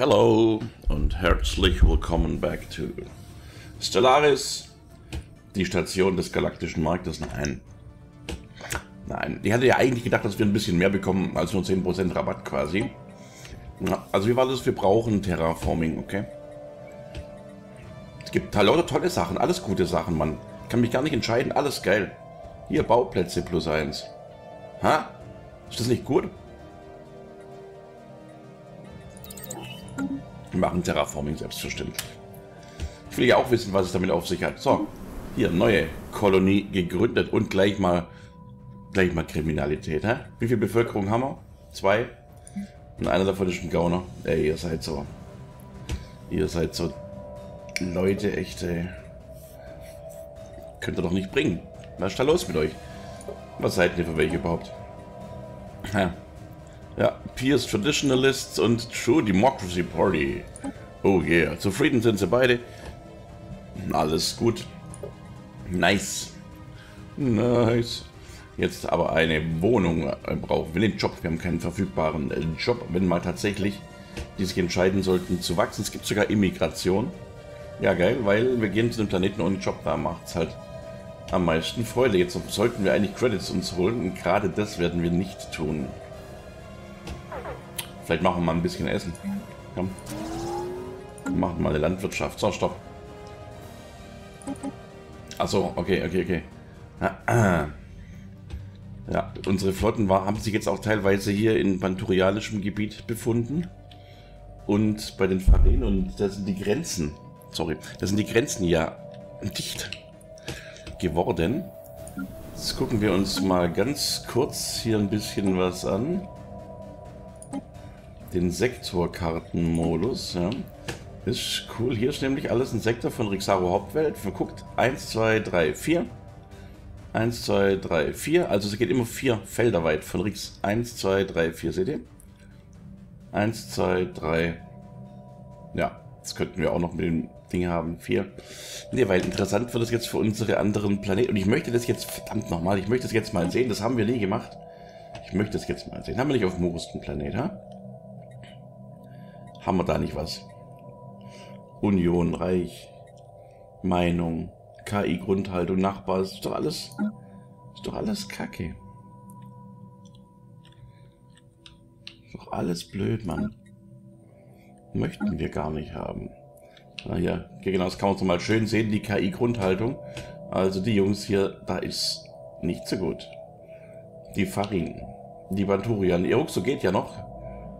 Hello und herzlich willkommen back to Stellaris, die Station des galaktischen Marktes. Nein. Nein, die hatte ja eigentlich gedacht, dass wir ein bisschen mehr bekommen als nur 10% Rabatt quasi. Also wie war das? Wir brauchen Terraforming, okay? Es gibt lauter tolle Sachen, alles gute Sachen, Mann. Ich kann mich gar nicht entscheiden, alles geil. Hier, Bauplätze plus eins. Ha? Ist das nicht gut? Wir machen Terraforming selbstverständlich. Ich will ja auch wissen, was es damit auf sich hat. So, hier, neue Kolonie gegründet und gleich mal gleich mal Kriminalität. Hä? Wie viel Bevölkerung haben wir? Zwei. Und einer davon ist ein Gauner. Ey, ihr seid so. Ihr seid so Leute, echt, ey. Könnt ihr doch nicht bringen. Was ist da los mit euch? Was seid ihr für welche überhaupt? Ja. Ja, Pierce Traditionalists und True Democracy Party. Oh yeah. Zufrieden sind sie beide. Alles gut. Nice. Nice. Jetzt aber eine Wohnung äh, brauchen wir den Job. Wir haben keinen verfügbaren äh, Job. Wenn mal tatsächlich die sich entscheiden sollten zu wachsen. Es gibt sogar Immigration. Ja, geil, weil wir gehen zu dem Planeten ohne Job. Da macht es halt am meisten Freude. Jetzt sollten wir eigentlich Credits uns holen und gerade das werden wir nicht tun. Vielleicht machen wir mal ein bisschen Essen. Komm. Wir machen mal eine Landwirtschaft. So, stopp. Achso, okay, okay, okay. Ja, unsere Flotten war, haben sich jetzt auch teilweise hier in panturialischem Gebiet befunden. Und bei den Farinen, und da sind die Grenzen, sorry, da sind die Grenzen ja dicht geworden. Jetzt gucken wir uns mal ganz kurz hier ein bisschen was an. Den Sektorkartenmodus, ja. Ist cool. Hier ist nämlich alles ein Sektor von Rixaro Hauptwelt. Man guckt 1, 2, 3, 4. 1, 2, 3, 4. Also es geht immer vier Felder weit von Rix. 1, 2, 3, 4. Seht ihr? 1, 2, 3. Ja, das könnten wir auch noch mit dem Ding haben. 4. Ne, weil interessant wird es jetzt für unsere anderen Planeten. Und ich möchte das jetzt, verdammt nochmal, ich möchte das jetzt mal sehen. Das haben wir nie gemacht. Ich möchte das jetzt mal sehen. Haben wir nicht auf Morus einen Planet, ha? Haben wir da nicht was? Union, Reich, Meinung. KI-Grundhaltung, Nachbar, ist doch alles, ist doch alles Kacke. Ist doch alles blöd, Mann. Möchten wir gar nicht haben. Na ja, genau, das kann man so mal schön sehen, die KI-Grundhaltung. Also die Jungs hier, da ist nicht so gut. Die Farin, die Banturian. Iruxo geht ja noch,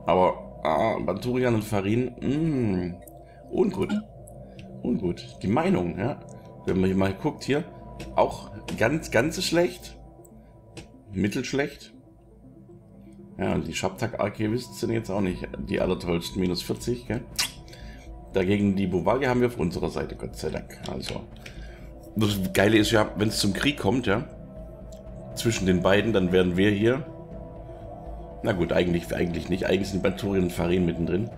aber ah, Banturian und Farin, mh, hm, ungut. Ungut. Die Meinung, ja. Wenn man hier mal guckt, hier, auch ganz, ganz schlecht. Mittelschlecht. Ja, und die Shabtak-Archivisten sind jetzt auch nicht die allertollsten, minus 40, gell? Dagegen die Bovalia haben wir auf unserer Seite, Gott sei Dank. Also, das Geile ist ja, wenn es zum Krieg kommt, ja, zwischen den beiden, dann werden wir hier, na gut, eigentlich, eigentlich nicht, eigentlich sind Banturien und Farin mittendrin,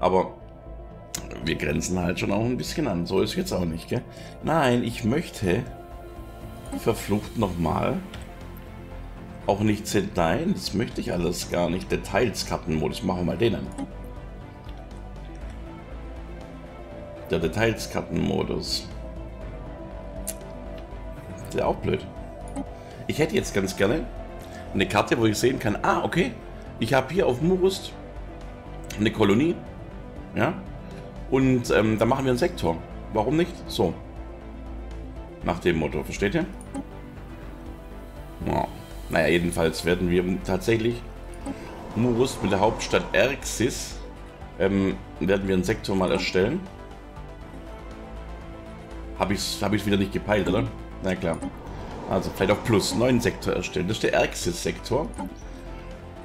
aber wir grenzen halt schon auch ein bisschen an. So ist jetzt auch nicht, gell? Nein, ich möchte verflucht nochmal auch nicht sind. Nein, das möchte ich alles gar nicht. Details-Kartenmodus, machen wir mal den an. Der Details-Kartenmodus. Ist ja auch blöd. Ich hätte jetzt ganz gerne eine Karte, wo ich sehen kann, ah, okay, ich habe hier auf Murust eine Kolonie. Ja, und ähm, dann machen wir einen Sektor. Warum nicht? So. Nach dem Motto, versteht ihr? Ja. Naja, jedenfalls werden wir tatsächlich Murus mit der Hauptstadt Erxis ähm, werden wir einen Sektor mal erstellen. Habe ich es hab wieder nicht gepeilt, oder? Na klar. Also vielleicht auch plus neuen Sektor erstellen. Das ist der Erxis-Sektor.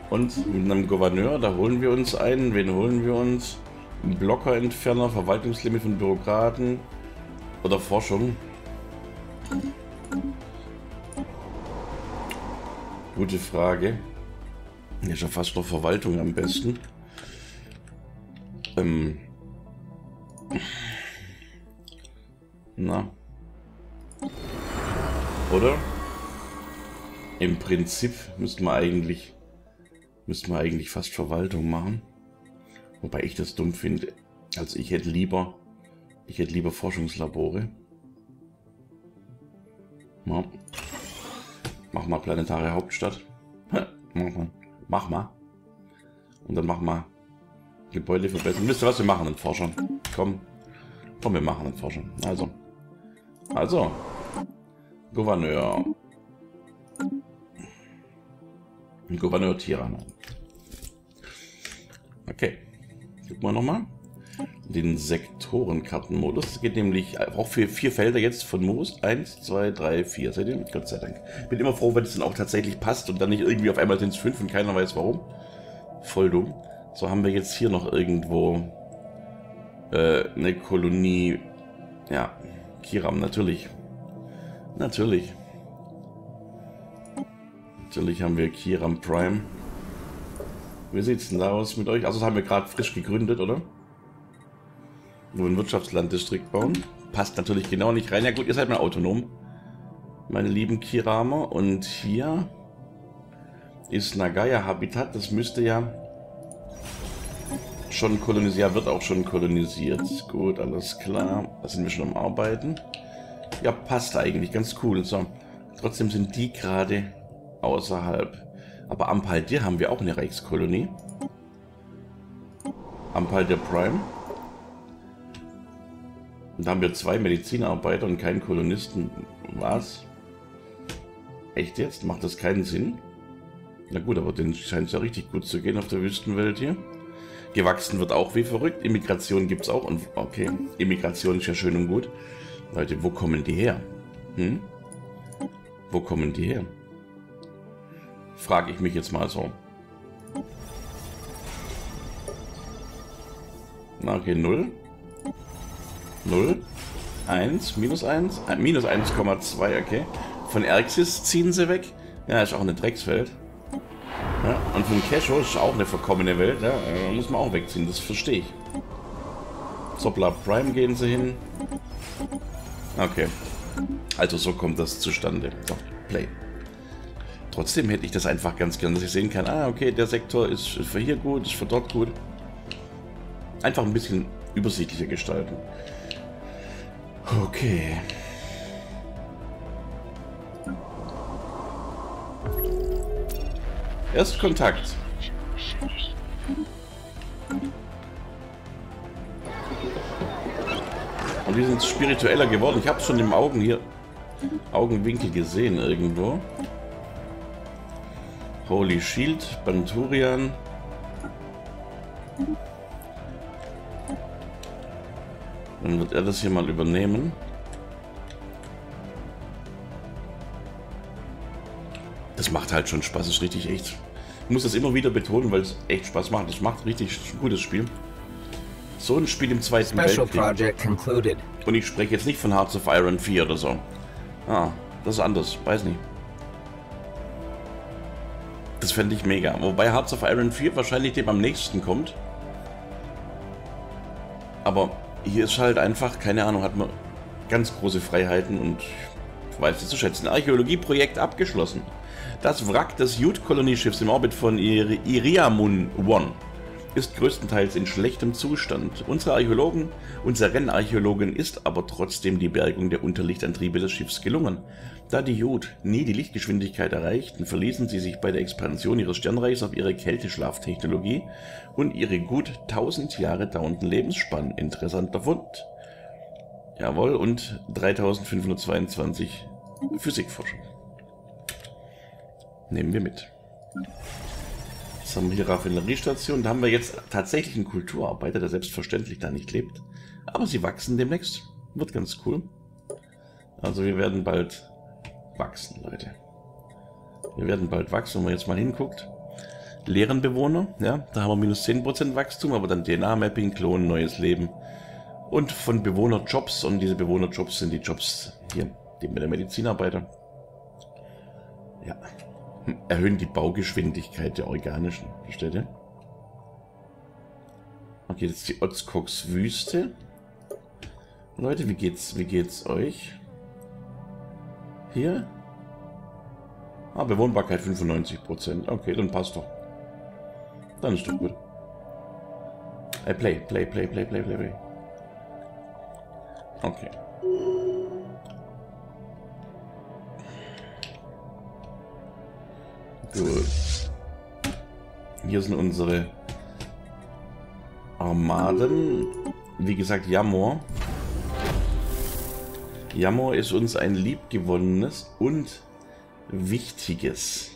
Und mit einem Gouverneur, da holen wir uns einen. Wen holen wir uns? Blockerentferner, Verwaltungslimit von Bürokraten oder Forschung. Gute Frage. Ist ja fast noch Verwaltung am besten. Ähm. Na. Oder? Im Prinzip müssten wir eigentlich müssten wir eigentlich fast Verwaltung machen. Wobei ich das dumm finde. Also ich hätte lieber, ich hätte lieber Forschungslabore. Ja. Mach mal planetare Hauptstadt. mach mal. Mach mal. Und dann mach mal Gebäude verbessern. Wisst ihr was? Wir machen einen Forscher. Komm. Komm, wir machen einen Forscher. Also. Also. Gouverneur. Gouverneur Tirana. Okay. Gucken wir nochmal. Den Sektorenkartenmodus. Das geht nämlich auch für vier Felder jetzt von Moos. Eins, zwei, drei, vier. Seht ihr? Gott sei Dank. Bin immer froh, wenn es dann auch tatsächlich passt und dann nicht irgendwie auf einmal sind es fünf und keiner weiß warum. Voll dumm. So haben wir jetzt hier noch irgendwo äh, eine Kolonie. Ja, Kiram, natürlich. Natürlich. Natürlich haben wir Kiram Prime. Wie sieht's denn da aus mit euch? Also das haben wir gerade frisch gegründet, oder? Nur ein Wirtschaftslanddistrikt bauen. Passt natürlich genau nicht rein. Ja gut, ihr seid mal autonom. Meine lieben Kiramer. Und hier ist Nagaya Habitat. Das müsste ja schon kolonisiert, wird auch schon kolonisiert. Gut, alles klar. Da sind wir schon am Arbeiten. Ja, passt eigentlich. Ganz cool. So. Trotzdem sind die gerade außerhalb. Aber Ampaldir haben wir auch eine Reichskolonie. Ampaldir Prime. Und da haben wir zwei Medizinarbeiter und keinen Kolonisten. Was? Echt jetzt? Macht das keinen Sinn? Na gut, aber den scheint es ja richtig gut zu gehen auf der Wüstenwelt hier. Gewachsen wird auch wie verrückt. Immigration gibt es auch. Und okay, Immigration ist ja schön und gut. Leute, wo kommen die her? Hm? Wo kommen die her? Frage ich mich jetzt mal so. Na, okay, 0. 0. 1, minus 1. Äh, minus 1,2, okay. Von Erxis ziehen sie weg. Ja, ist auch eine Dreckswelt. Ja, und von Casho ist auch eine verkommene Welt. Ja, äh, muss man auch wegziehen, das verstehe ich. Sopla Prime gehen sie hin. Okay. Also so kommt das zustande. So, Play. Trotzdem hätte ich das einfach ganz gern, dass ich sehen kann, ah, okay, der Sektor ist für hier gut, ist für dort gut. Einfach ein bisschen übersichtlicher gestalten. Okay. Erstkontakt. Und die sind spiritueller geworden. Ich habe es schon im Augen hier Augenwinkel gesehen irgendwo. Holy Shield, Banturian. Dann wird er das hier mal übernehmen. Das macht halt schon Spaß, ist richtig echt. Ich muss das immer wieder betonen, weil es echt Spaß macht. Das macht richtig gutes Spiel. So ein Spiel im Zweiten Weltkrieg. Und ich spreche jetzt nicht von Hearts of Iron 4 oder so. Ah, das ist anders, weiß nicht. Das fände ich mega. Wobei Hearts of Iron 4 wahrscheinlich dem am nächsten kommt. Aber hier ist halt einfach, keine Ahnung, hat man ganz große Freiheiten und weiß es zu schätzen. Archäologieprojekt abgeschlossen. Das Wrack des Jute-Kolonieschiffs im Orbit von Iriamun 1 ist größtenteils in schlechtem Zustand. Unsere Archäologen, unser Rennarchäologen ist aber trotzdem die Bergung der Unterlichtantriebe des Schiffs gelungen. Da die Jod nie die Lichtgeschwindigkeit erreichten, verließen sie sich bei der Expansion ihres Sternreichs auf ihre Kälteschlaftechnologie und ihre gut 1000 Jahre dauernden Lebensspannen. Interessanter Fund. Jawohl, und 3522 Physikforschung. Nehmen wir mit. Jetzt hier Raffineriestation. Da haben wir jetzt tatsächlich einen Kulturarbeiter, der selbstverständlich da nicht lebt. Aber sie wachsen demnächst. Wird ganz cool. Also wir werden bald wachsen, Leute. Wir werden bald wachsen, wenn man jetzt mal hinguckt. Leeren Bewohner, ja, da haben wir minus 10% Wachstum, aber dann DNA-Mapping, Klonen, neues Leben. Und von Bewohnerjobs, und diese Bewohnerjobs sind die Jobs hier, die mit der Medizinarbeiter. Ja, erhöhen die Baugeschwindigkeit der organischen Städte. Okay, jetzt die Otzkoks Wüste. Leute, wie geht's, wie geht's euch? Hier? Ah, Bewohnbarkeit 95%. Okay, dann passt doch. Dann ist doch gut. Äh, play, play, play, play, play, play, play. Okay. Gut. Hier sind unsere Armaden. Wie gesagt, Jamor. Jamor ist uns ein liebgewonnenes und wichtiges.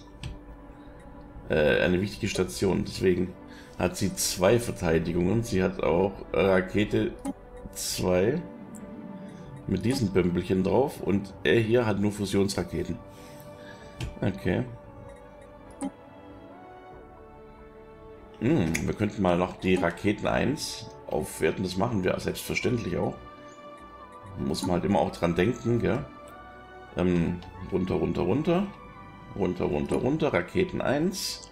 Äh, eine wichtige Station. Deswegen hat sie zwei Verteidigungen. Sie hat auch Rakete 2 mit diesen Bömpelchen drauf und er hier hat nur Fusionsraketen. Okay. Hm, wir könnten mal noch die Raketen 1 aufwerten. Das machen wir selbstverständlich auch. Muss man halt immer auch dran denken, gell? Ähm, runter, runter, runter. Runter, runter, runter. Raketen 1.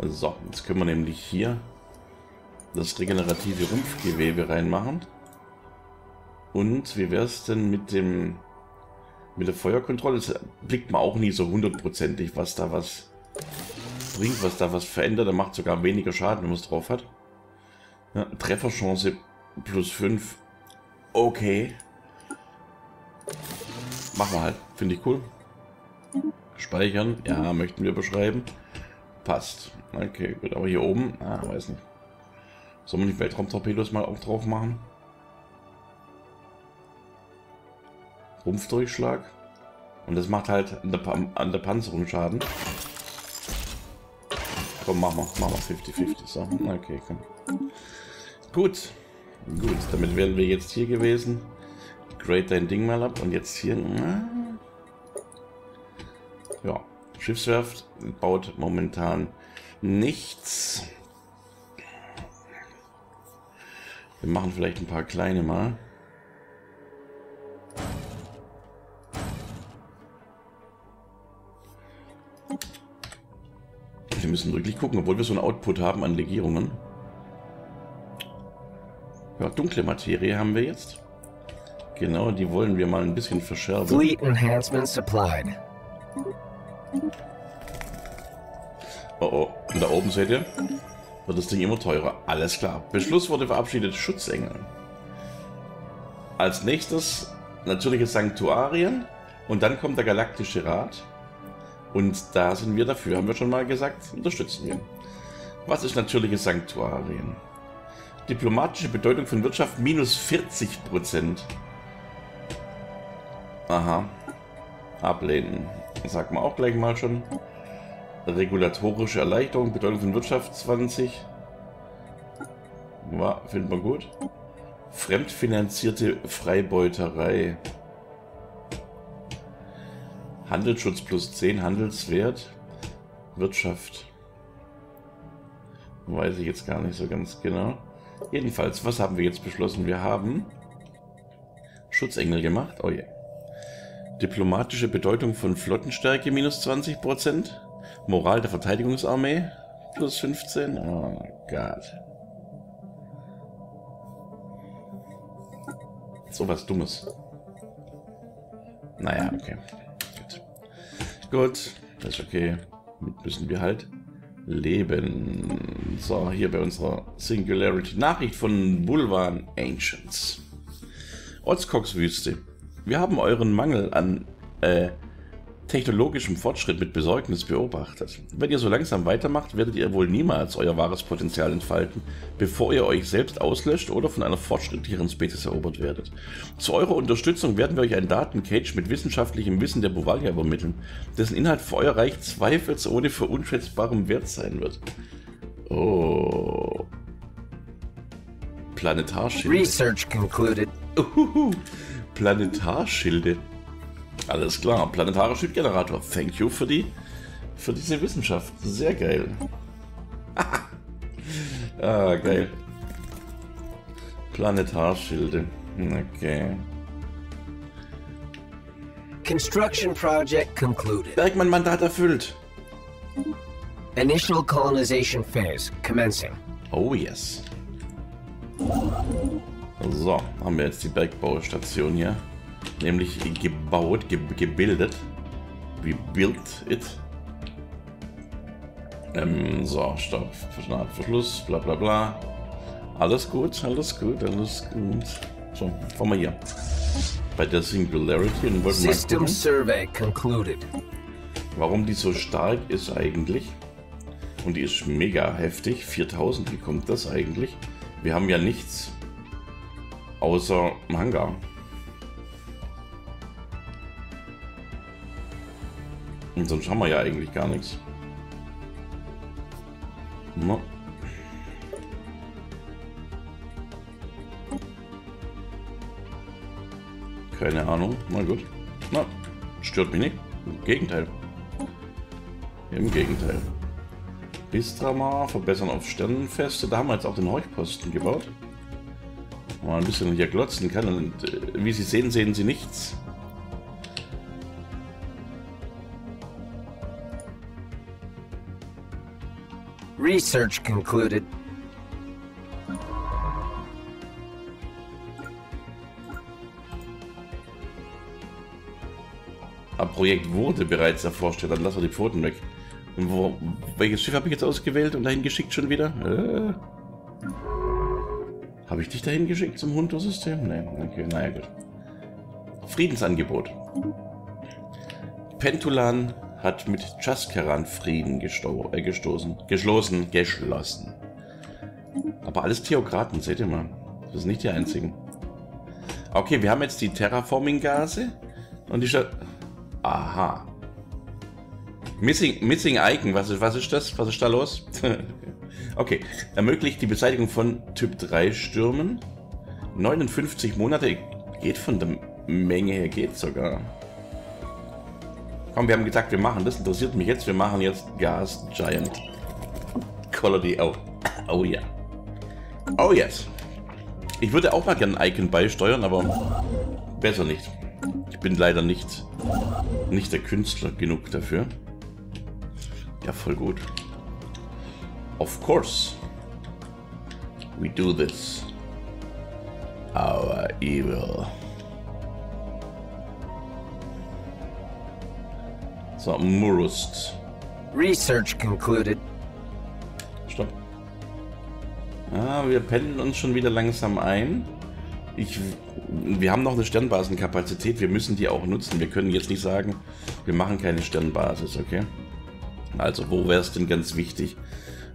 So, jetzt können wir nämlich hier das regenerative Rumpfgewebe reinmachen. Und wie wäre es denn mit dem mit der Feuerkontrolle? Das blickt man auch nie so hundertprozentig, was da was bringt, was da was verändert. Er macht sogar weniger Schaden, wenn man es drauf hat. Ja, Trefferchance plus 5. Okay. Machen wir halt. Finde ich cool. Speichern. Ja, möchten wir beschreiben. Passt. Okay, gut. Aber hier oben, ah, weiß nicht. Sollen wir die Weltraumtorpedos mal auch drauf machen? Rumpfdurchschlag. Und das macht halt an der, an der Panzerung Schaden. Komm, machen wir, machen wir 50-50. So, okay, komm. Gut. Gut, damit wären wir jetzt hier gewesen. Great dein Ding mal ab und jetzt hier. Ja, Schiffswerft baut momentan nichts. Wir machen vielleicht ein paar kleine mal. Müssen wirklich gucken, obwohl wir so einen Output haben an Legierungen. Ja, dunkle Materie haben wir jetzt. Genau, die wollen wir mal ein bisschen verschärfen. Fleet enhancement supplied. Oh oh, und da oben seht ihr, wird das Ding immer teurer. Alles klar. Beschluss wurde verabschiedet. Schutzengel. Als nächstes natürliche Sanktuarien. Und dann kommt der Galaktische Rat. Und da sind wir dafür, haben wir schon mal gesagt, unterstützen wir. Was ist natürliche Sanktuarien? Diplomatische Bedeutung von Wirtschaft minus 40 Prozent. Aha. Ablehnen. Sagt man auch gleich mal schon. Regulatorische Erleichterung, Bedeutung von Wirtschaft 20. Ja, finden wir gut. Fremdfinanzierte Freibeuterei. Handelsschutz plus 10, Handelswert, Wirtschaft. Weiß ich jetzt gar nicht so ganz genau. Jedenfalls, was haben wir jetzt beschlossen? Wir haben Schutzengel gemacht. Oh je. Yeah. Diplomatische Bedeutung von Flottenstärke minus 20%. Moral der Verteidigungsarmee plus 15. Oh Gott. So was Dummes. Naja, okay. Gut, das ist okay. Mit müssen wir halt leben. So, hier bei unserer Singularity. Nachricht von Bulwan Ancients. Ortskox Wüste. Wir haben euren Mangel an äh, technologischem Fortschritt mit Besorgnis beobachtet. Wenn ihr so langsam weitermacht, werdet ihr wohl niemals euer wahres Potenzial entfalten, bevor ihr euch selbst auslöscht oder von einer fortschrittlicheren Spezies erobert werdet. Zu eurer Unterstützung werden wir euch ein Datencage mit wissenschaftlichem Wissen der Bovalia übermitteln, dessen Inhalt für euer Reich zweifelsohne für unschätzbarem Wert sein wird. Oh. Planetarschilde. Research concluded. Uhuhu. Planetarschilde. Alles klar, planetarer Schildgenerator. Thank you für die für diese Wissenschaft. Sehr geil. ah, geil. Planetarschilde. Okay. Construction project concluded. Bergmann-Mandat erfüllt. Initial colonization phase commencing. Oh yes. So, haben wir jetzt die Bergbaustation hier nämlich gebaut, ge gebildet. We built it. Ähm, so, Stopp, Verschluss, bla bla bla. Alles gut, alles gut, alles gut. So, fahren wir hier. Bei der Singularity und wollten mal System gucken, survey concluded. warum die so stark ist eigentlich. Und die ist mega heftig. 4000, wie kommt das eigentlich? Wir haben ja nichts außer Manga. Und sonst haben wir ja eigentlich gar nichts. No. Keine Ahnung. Na gut. Na, stört mich nicht. Im Gegenteil. Im Gegenteil. Bistramar, verbessern auf Sternenfeste. Da haben wir jetzt auch den Horchposten gebaut. Man ein bisschen hier glotzen kann. Und äh, wie Sie sehen, sehen Sie nichts. Research concluded. Ein Projekt wurde bereits erforscht. Dann lassen wir die Pfoten weg. Und wo, welches Schiff habe ich jetzt ausgewählt und dahin geschickt schon wieder? Äh. Habe ich dich dahin geschickt zum Hunto-System? Nein, okay, naja gut. Friedensangebot. Pentulan hat mit Chaskaran Frieden gesto äh, gestoßen. Geschlossen, geschlossen. Aber alles Theokraten, seht ihr mal. Das sind nicht die einzigen. Okay, wir haben jetzt die Terraforming-Gase. Und die Stadt. Aha. Missing, Missing Icon, was ist, was ist das? Was ist da los? okay, ermöglicht die Beseitigung von Typ 3 Stürmen. 59 Monate, geht von der Menge her, geht sogar. Komm, wir haben gesagt, wir machen das, interessiert mich jetzt, wir machen jetzt Gas Giant. Quality, oh, oh ja. Oh yes. Ich würde auch mal gerne ein Icon beisteuern, aber besser nicht. Ich bin leider nicht, nicht der Künstler genug dafür. Ja, voll gut. Of course. We do this. Our evil. So, Murust. Research concluded. Stopp. Ah, wir pendeln uns schon wieder langsam ein. Ich, wir haben noch eine Sternbasenkapazität, wir müssen die auch nutzen. Wir können jetzt nicht sagen, wir machen keine Sternbasis, okay? Also, wo wäre es denn ganz wichtig?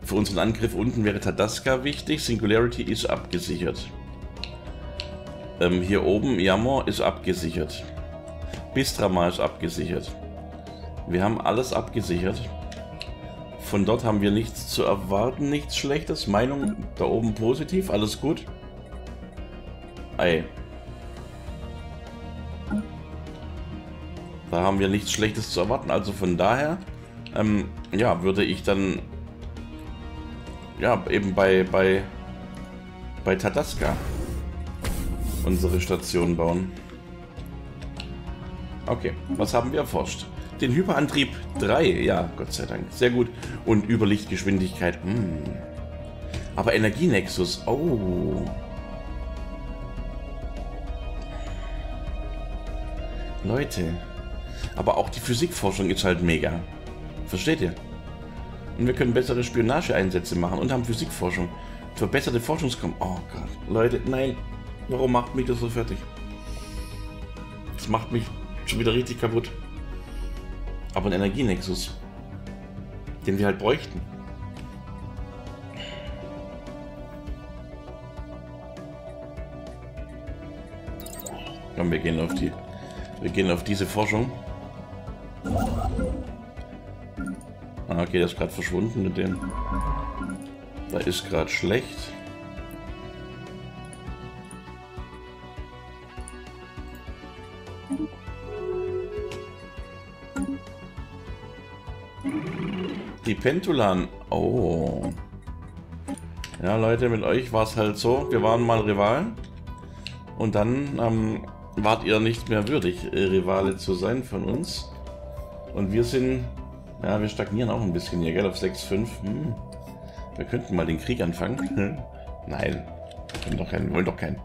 Für unseren Angriff unten wäre Tadaska wichtig. Singularity ist abgesichert. Ähm, hier oben, Yammer ist abgesichert. Bistrama ist abgesichert. Wir haben alles abgesichert. Von dort haben wir nichts zu erwarten, nichts Schlechtes. Meinung da oben positiv, alles gut. Ei. Da haben wir nichts Schlechtes zu erwarten. Also von daher, ähm, ja, würde ich dann ja eben bei bei bei Tadaska unsere Station bauen. Okay, was haben wir erforscht? Den Hyperantrieb 3, ja, Gott sei Dank, sehr gut. Und Überlichtgeschwindigkeit, hm. Aber Energienexus, oh. Leute, aber auch die Physikforschung ist halt mega. Versteht ihr? Und wir können bessere Spionageeinsätze machen und haben Physikforschung. Verbesserte Forschungskom... Oh Gott, Leute, nein. Warum macht mich das so fertig? Das macht mich schon wieder richtig kaputt. Aber ein Energienexus, den wir halt bräuchten. Komm, wir gehen auf die, wir gehen auf diese Forschung. Ah, okay, das ist gerade verschwunden mit dem. Da ist gerade schlecht. Pentulan. Oh. Ja, Leute, mit euch war es halt so. Wir waren mal Rivalen. Und dann ähm, wart ihr nicht mehr würdig, äh, Rivale zu sein von uns. Und wir sind... Ja, wir stagnieren auch ein bisschen hier, gell, auf 6,5. Hm. Wir könnten mal den Krieg anfangen. Nein. Wir wollen doch keinen, wollen doch keinen,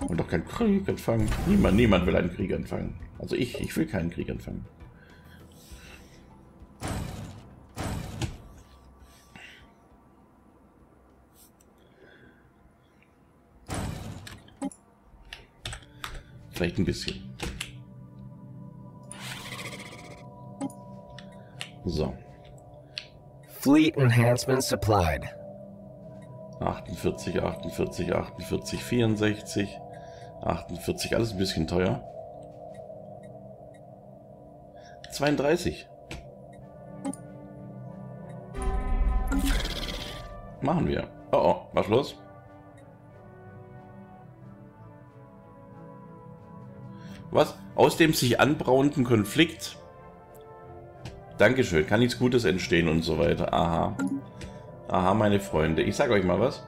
wollen doch keinen Krieg anfangen. Niemand, niemand will einen Krieg anfangen. Also ich, ich will keinen Krieg anfangen. Vielleicht ein bisschen. So. Fleet enhancement supplied. 48, 48, 48, 64, 48, alles ein bisschen teuer. 32. Machen wir. Oh oh, was los? Was? Aus dem sich anbrauenden Konflikt? Dankeschön, kann nichts Gutes entstehen und so weiter. Aha. Aha, meine Freunde. Ich sag euch mal was.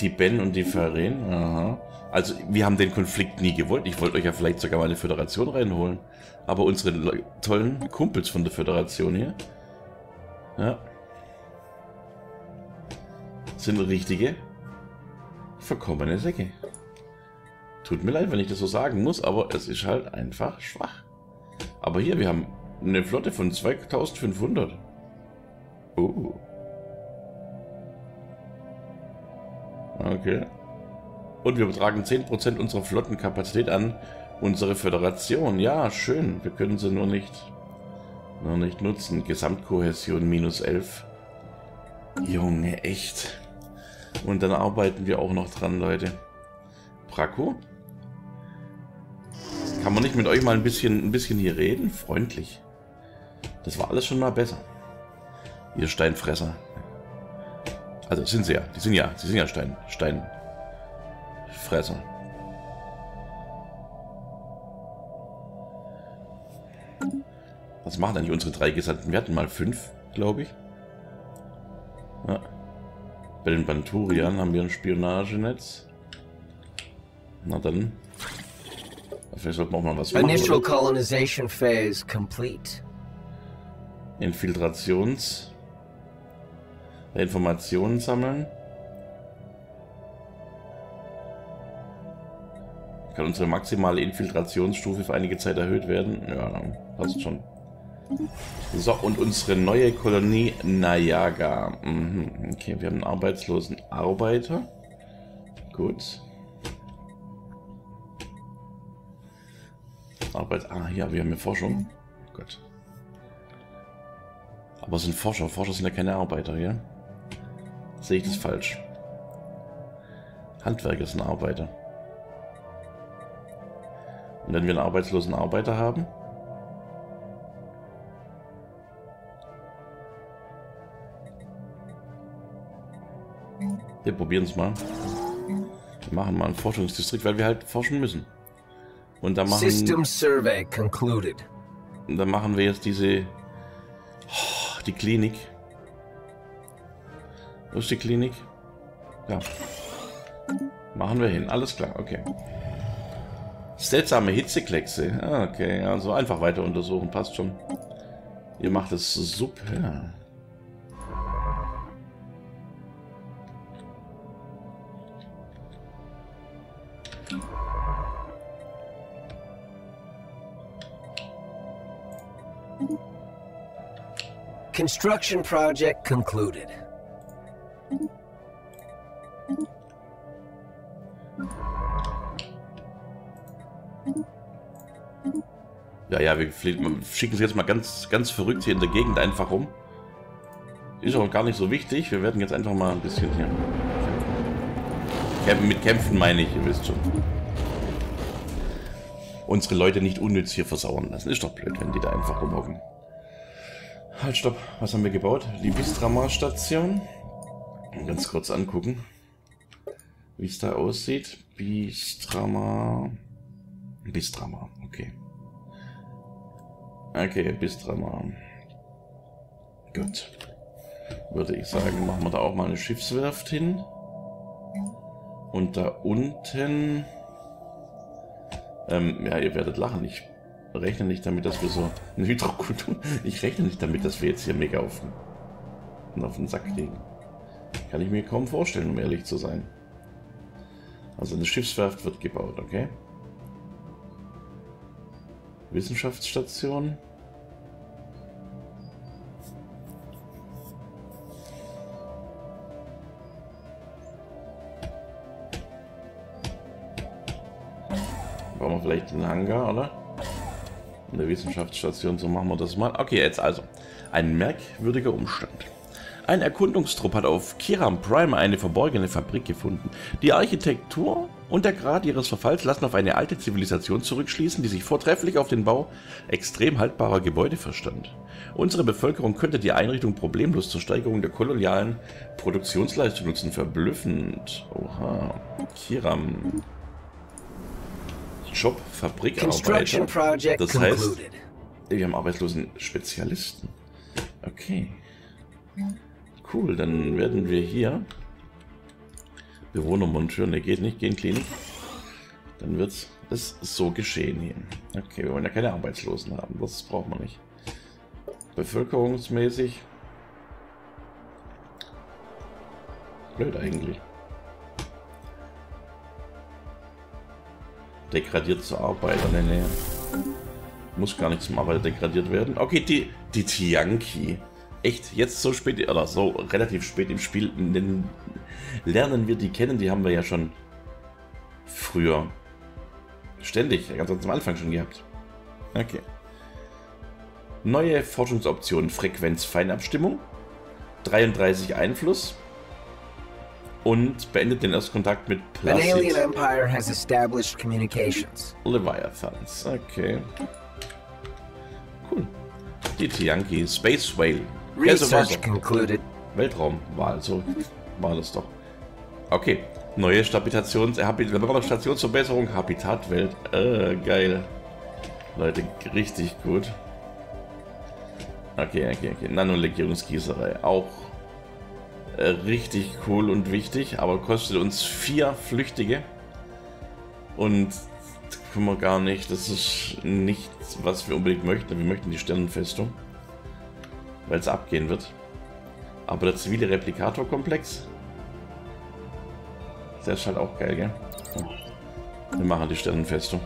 Die Ben und die Faren. Aha. Also, wir haben den Konflikt nie gewollt. Ich wollte euch ja vielleicht sogar mal eine Föderation reinholen. Aber unsere Le tollen Kumpels von der Föderation hier. Ja. Sind richtige verkommene Säcke. Tut mir leid, wenn ich das so sagen muss, aber es ist halt einfach schwach. Aber hier, wir haben eine Flotte von 2500. Oh. Okay. Und wir betragen 10% unserer Flottenkapazität an unsere Föderation. Ja, schön. Wir können sie nur nicht, nur nicht nutzen. Gesamtkohäsion minus 11. Junge, echt. Und dann arbeiten wir auch noch dran, Leute. Braco? Kann man nicht mit euch mal ein bisschen, ein bisschen hier reden? Freundlich. Das war alles schon mal besser. Ihr Steinfresser. Also sind sie ja. Die sind ja. Sie sind ja Stein, Steinfresser. Was machen eigentlich unsere drei Gesandten? Wir hatten mal fünf, glaube ich. Ja. Bei den Banturian haben wir ein Spionagenetz. Na dann. Vielleicht sollten wir auch mal was machen. Initial colonization phase complete. Infiltrations... Informationen sammeln. Kann unsere maximale Infiltrationsstufe für einige Zeit erhöht werden? Ja, passt schon. So, und unsere neue Kolonie Nayaga. Mhm. Okay, wir haben einen arbeitslosen Arbeiter. Gut. Arbeit. Ah, ja, wir haben hier Forschung. Oh Gott. Aber es sind Forscher. Forscher sind ja keine Arbeiter, ja? Sehe ich das falsch? Handwerker sind Arbeiter. Und wenn wir einen arbeitslosen Arbeiter haben, Wir probieren es mal. Wir machen mal ein Forschungsdistrikt, weil wir halt forschen müssen. Und da machen, System survey concluded. da machen wir jetzt diese... Oh, die Klinik. Wo ist die Klinik? Ja. Machen wir hin. Alles klar, okay. Seltsame Hitzekleckse. Ah, okay, also einfach weiter untersuchen, passt schon. Ihr macht es super. Construction project concluded. Ja, ja, wir schicken sie jetzt mal ganz, ganz verrückt hier in der Gegend einfach rum. Ist auch gar nicht so wichtig. Wir werden jetzt einfach mal ein bisschen hier... Kämpfen. Mit Kämpfen meine ich, ihr wisst schon. Unsere Leute nicht unnütz hier versauern lassen. Ist doch blöd, wenn die da einfach rumhocken. Halt, stopp. Was haben wir gebaut? Die Bistrama-Station. Ganz kurz angucken, wie es da aussieht. Bistrama. Bistrama, okay. Okay, Bistrama. Gut. Würde ich sagen, machen wir da auch mal eine Schiffswerft hin. Und da unten... Ähm, ja, ihr werdet lachen. Ich rechne nicht damit, dass wir so eine Hydrokultur... Ich rechne nicht damit, dass wir jetzt hier mega auf, auf den Sack kriegen. Kann ich mir kaum vorstellen, um ehrlich zu sein. Also eine Schiffswerft wird gebaut, okay? Wissenschaftsstation. vielleicht den Hangar, oder? In der Wissenschaftsstation, so machen wir das mal. Okay, jetzt also. Ein merkwürdiger Umstand. Ein Erkundungstrupp hat auf Kiram Prime eine verborgene Fabrik gefunden. Die Architektur und der Grad ihres Verfalls lassen auf eine alte Zivilisation zurückschließen, die sich vortrefflich auf den Bau extrem haltbarer Gebäude verstand. Unsere Bevölkerung könnte die Einrichtung problemlos zur Steigerung der kolonialen Produktionsleistung nutzen. Verblüffend. Oha. Kiram. Job, Fabrikarbeiter. project Das heißt, wir haben arbeitslosen Spezialisten. Okay. Cool, dann werden wir hier Bewohnermonteur, ne geht nicht, gehen Klinik. Dann wird es so geschehen hier. Okay, wir wollen ja keine Arbeitslosen haben, das braucht man nicht. Bevölkerungsmäßig. Blöd eigentlich. Degradiert zur Arbeiter, ne, ne. Muss gar nicht zum Arbeiter degradiert werden. Okay, die, die Tianki. Echt, jetzt so spät, oder so relativ spät im Spiel lernen wir die kennen. Die haben wir ja schon früher ständig, ganz am Anfang schon gehabt. Okay. Neue Forschungsoptionen, Frequenz, Feinabstimmung, 33 Einfluss und beendet den Erstkontakt mit An alien Placid empire has established communications. Leviathans. Okay. Cool. Die Tianki, Space Whale. Research doch. concluded. Weltraumwahl, so war das doch. Okay. Neue Stabilitations Habi- Stationsverbesserung, Habitatwelt. Äh, geil. Leute, richtig gut. Okay, okay, okay. Nanolegierungsgießerei. Auch äh, richtig cool und wichtig, aber kostet uns vier Flüchtige. Und können wir gar nicht. Das ist nichts, was wir unbedingt möchten. Wir möchten die Sternenfestung. Weil es abgehen wird. Aber der zivile Replikatorkomplex. Der ist halt auch geil, gell? Wir machen die Sternenfestung.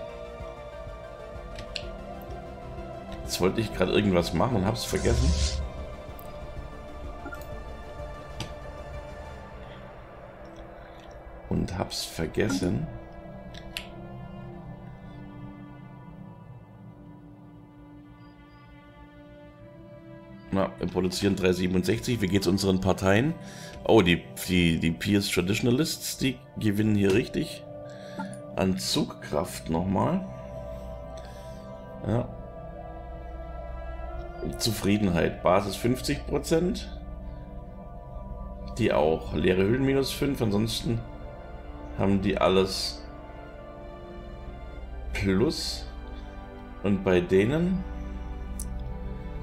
Jetzt wollte ich gerade irgendwas machen und hab's vergessen. Und hab's vergessen. Na, wir produzieren 367. Wie geht's unseren Parteien? Oh, die, die, die Pierce Traditionalists, die gewinnen hier richtig an Zugkraft nochmal. Ja. Zufriedenheit, Basis 50%. Die auch. Leere Hüllen minus 5, ansonsten haben die alles plus. Und bei denen...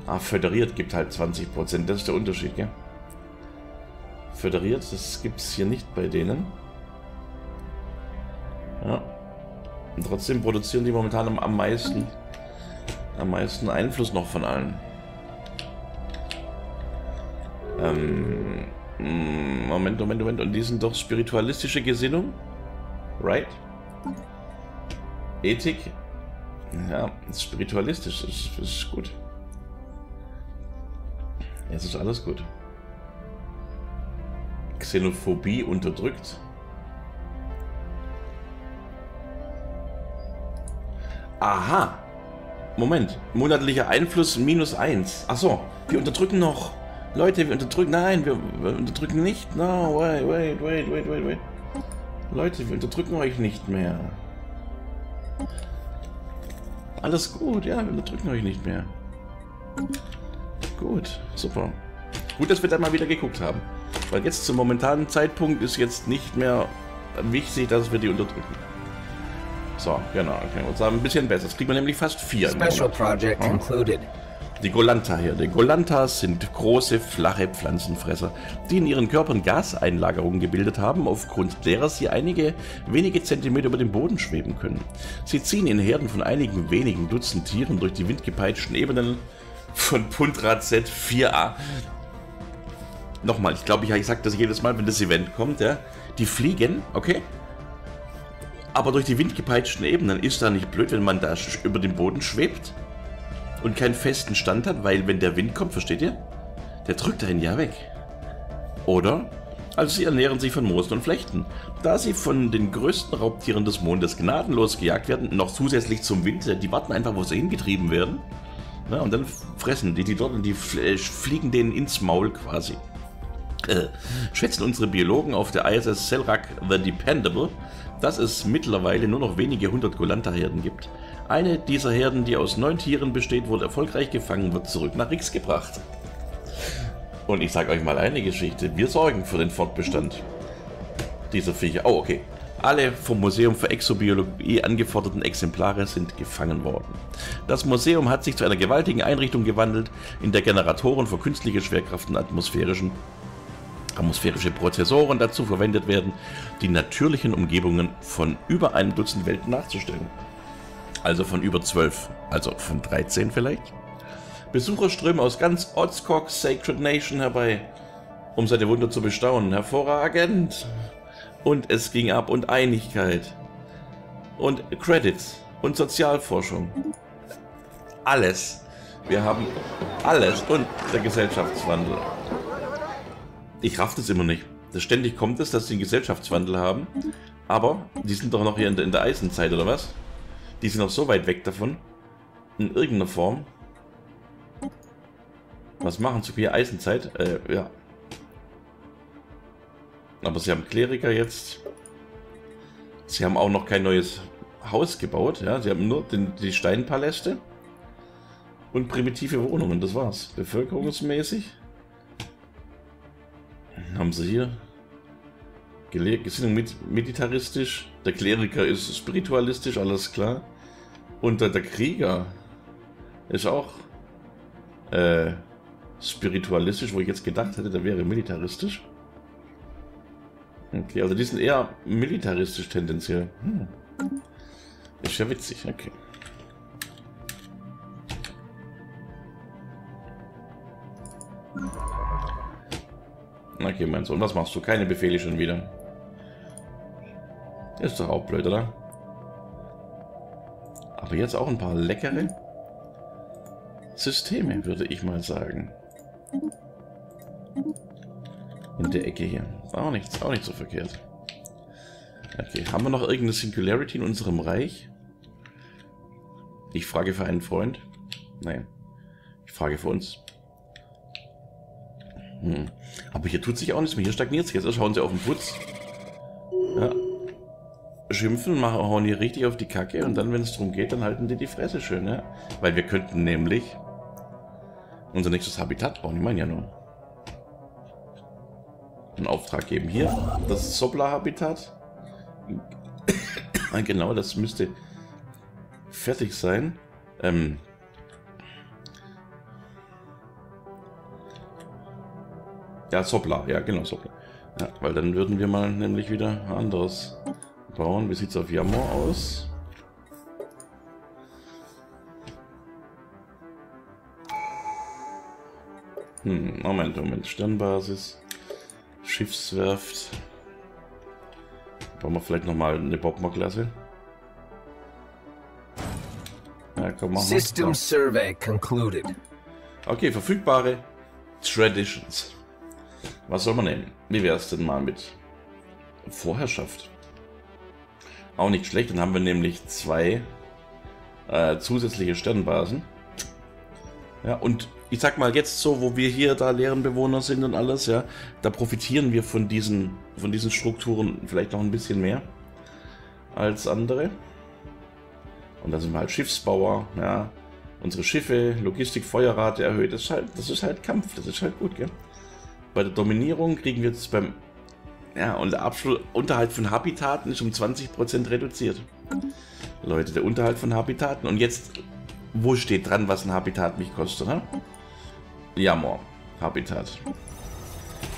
Ah, föderiert gibt halt 20%, das ist der Unterschied, gell? Föderiert, das gibt es hier nicht bei denen. Ja. Und trotzdem produzieren die momentan am, meisten am meisten Einfluss noch von allen. Ähm, Moment, Moment, Moment. Und die sind doch spiritualistische Gesinnung? Right? Ethik? Ja, ist spiritualistisch. Ist, ist gut. Jetzt ist alles gut. Xenophobie unterdrückt. Aha. Moment. Monatlicher Einfluss minus 1. Achso. Wir unterdrücken noch. Leute, wir unterdrücken. Nein, wir, wir unterdrücken nicht. No, wait, wait, wait, wait, wait, wait. Leute, wir unterdrücken euch nicht mehr. Alles gut, ja, wir unterdrücken euch nicht mehr. Gut, super. Gut, dass wir da mal wieder geguckt haben. Weil jetzt zum momentanen Zeitpunkt ist jetzt nicht mehr wichtig, dass wir die unterdrücken. So, genau. Okay. Und sagen ein bisschen besser. Jetzt kriegt man nämlich fast vier. Special project Ja. concluded. Die Golanta hier. Die Golantas sind große, flache Pflanzenfresser, die in ihren Körpern Gaseinlagerungen gebildet haben, aufgrund derer sie einige wenige Zentimeter über dem Boden schweben können. Sie ziehen in Herden von einigen wenigen Dutzend Tieren durch die windgepeitschten Ebenen von Puntra Z4a. Nochmal, ich glaube, ich, sage das jedes Mal, wenn das Event kommt, ja. Die fliegen, okay? Aber durch die windgepeitschten Ebenen ist da nicht blöd, wenn man da über dem Boden schwebt und keinen festen Stand hat, weil wenn der Wind kommt, versteht ihr? Der drückt einen ja weg. Oder Also sie ernähren sich von Moosen und Flechten. Da sie von den größten Raubtieren des Mondes gnadenlos gejagt werden, noch zusätzlich zum Wind, die warten einfach, wo sie hingetrieben werden. Ja, und dann fressen die die dort und die äh, fliegen denen ins Maul quasi. Äh, schätzen unsere Biologen auf der ISS Selrak The Dependable, dass es mittlerweile nur noch wenige hundert Golanta-Herden gibt. Eine dieser Herden, die aus neun Tieren besteht, wurde erfolgreich gefangen, wird zurück nach Rix gebracht. Und ich sage euch mal eine Geschichte. Wir sorgen für den Fortbestand dieser Viecher. Oh, okay. Alle vom Museum für Exobiologie angeforderten Exemplare sind gefangen worden. Das Museum hat sich zu einer gewaltigen Einrichtung gewandelt, in der Generatoren für künstliche Schwerkraft und atmosphärischen, atmosphärische Prozessoren dazu verwendet werden, die natürlichen Umgebungen von über einem Dutzend Welten nachzustellen. Also von über zwölf, also von 13 vielleicht. Besucher strömen aus ganz Oddscock Sacred Nation herbei, um seine Wunder zu bestaunen. Hervorragend! Und es ging ab und Einigkeit. Und Credits und Sozialforschung. Alles. Wir haben alles und der Gesellschaftswandel. Ich raff das immer nicht. Das ständig kommt es, dass sie einen Gesellschaftswandel haben. Aber die sind doch noch hier in der Eisenzeit, oder was? Die sind noch so weit weg davon. In irgendeiner Form. Was machen sie hier? Eisenzeit? Äh, ja. Aber sie haben Kleriker jetzt. Sie haben auch noch kein neues Haus gebaut. Ja, sie haben nur den, die Steinpaläste und primitive Wohnungen. Das war's. Bevölkerungsmäßig haben sie hier Gesinnung militaristisch. Der Kleriker ist spiritualistisch, alles klar. Und der, der Krieger ist auch äh, spiritualistisch, wo ich jetzt gedacht hätte, der wäre militaristisch. Okay, also die sind eher militaristisch tendenziell. Hm. Ist ja witzig, okay. Okay, mein Sohn, was machst du? Keine Befehle schon wieder. Ist doch auch blöd, oder? Aber jetzt auch ein paar leckere Systeme, würde ich mal sagen. In der Ecke hier. Auch nichts, auch nicht so verkehrt. Okay, haben wir noch irgendeine Singularity in unserem Reich? Ich frage für einen Freund. Nein. Ich frage für uns. Hm. Aber hier tut sich auch nichts mehr. Hier stagniert es jetzt. Schauen Sie auf den Putz. Schimpfen, machen, hauen hier richtig auf die Kacke und dann, wenn es darum geht, dann halten die die Fresse schön, ja? Weil wir könnten nämlich unser nächstes Habitat bauen. Ich meine ja nur. Einen Auftrag geben. Hier, das Sopla-Habitat. genau, das müsste fertig sein. Ähm, ja, Sopla, ja genau, Sopla. Ja, weil dann würden wir mal nämlich wieder anderes bauen. Wie sieht es auf Yammer aus? Hm, Moment, Moment. Sternbasis. Schiffswerft. Bauen wir vielleicht nochmal eine Bockmer-Klasse. Ja, komm. System Survey concluded. Okay, verfügbare Traditions. Was soll man nehmen? Wie wäre es denn mal mit Vorherrschaft? Auch nicht schlecht, dann haben wir nämlich zwei äh, zusätzliche Sternbasen. Ja, und ich sag mal jetzt so, wo wir hier da leeren Bewohner sind und alles, ja, da profitieren wir von diesen, von diesen Strukturen vielleicht noch ein bisschen mehr als andere. Und da sind wir halt Schiffsbauer, ja, unsere Schiffe, Logistik, Feuerrate erhöht. Das ist halt, das ist halt Kampf, das ist halt gut, gell? Bei der Dominierung kriegen wir jetzt beim, ja, und der Unterhalt von Habitaten ist um 20% reduziert. Leute, der Unterhalt von Habitaten. Und jetzt, wo steht dran, was ein Habitat mich kostet, ne? Jammer. Habitat.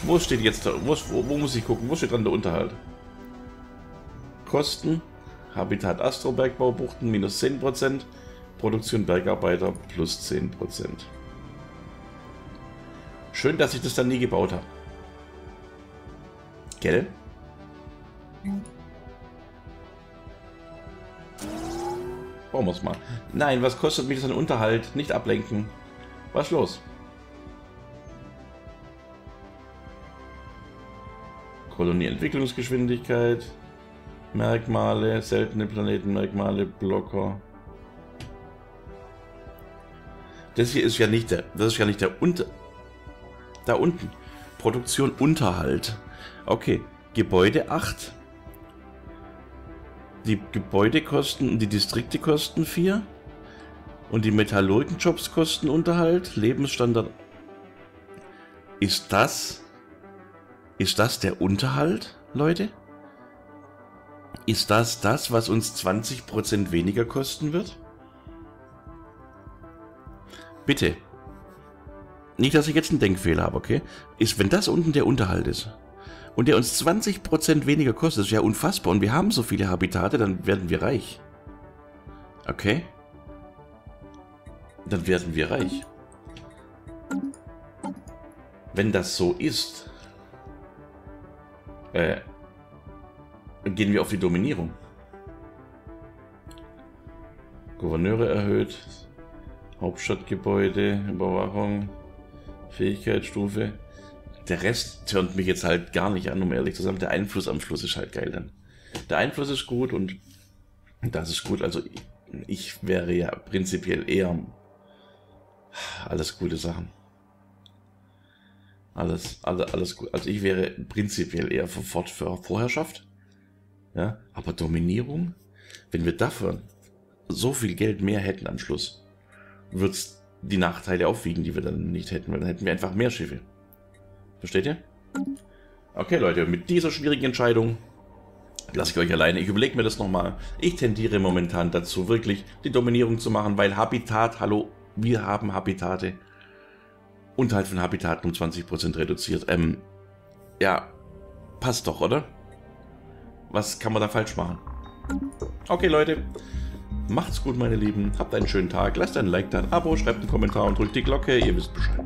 Wo steht jetzt? Wo, wo, muss ich gucken? Wo steht dran der Unterhalt? Kosten. Habitat Astrobergbau, Buchten minus 10%. Produktion Bergarbeiter plus 10%. Schön, dass ich das dann nie gebaut habe. Gell? Bauen wir es mal. Nein, was kostet mich das an Unterhalt? Nicht ablenken. Was ist los? Kolonieentwicklungsgeschwindigkeit, Merkmale, seltene Planetenmerkmale, Blocker. Das hier ist ja nicht der, das ist ja nicht der unter, da unten. Produktion Unterhalt. Okay, Gebäude 8. Die Gebäudekosten die Distrikte kosten 4. Und die Metallurgenjobs kosten Unterhalt. Lebensstandard. Ist das. Ist das der Unterhalt, Leute? Ist das das, was uns 20% weniger kosten wird? Bitte. Nicht, dass ich jetzt einen Denkfehler habe, okay? Ist, wenn das unten der Unterhalt ist und der uns 20% weniger kostet, ist ja unfassbar und wir haben so viele Habitate, dann werden wir reich. Okay? Dann werden wir reich. Wenn das so ist, äh, gehen wir auf die Dominierung. Gouverneure erhöht, Hauptstadtgebäude, Überwachung, Fähigkeitsstufe. Der Rest tönt mich jetzt halt gar nicht an, um ehrlich zu sein. Der Einfluss am Schluss ist halt geil dann. Der Einfluss ist gut und das ist gut. Also ich wäre ja prinzipiell eher alles gute Sachen. Alles, alles, alles gut. Also ich wäre prinzipiell eher sofort für Vorherrschaft. Ja, aber Dominierung, wenn wir dafür so viel Geld mehr hätten am Schluss, wird es die Nachteile aufwiegen, die wir dann nicht hätten, weil dann hätten wir einfach mehr Schiffe. Versteht ihr? Okay, Leute, mit dieser schwierigen Entscheidung lasse ich euch alleine. Ich überlege mir das nochmal. Ich tendiere momentan dazu, wirklich die Dominierung zu machen, weil Habitat, hallo, wir haben Habitate. Unterhalt von Habitaten um 20% reduziert. Ähm, ja, passt doch, oder? Was kann man da falsch machen? Okay, Leute. Macht's gut, meine Lieben. Habt einen schönen Tag. Lasst ein Like da, ein Abo, schreibt einen Kommentar und drückt die Glocke. Ihr wisst Bescheid.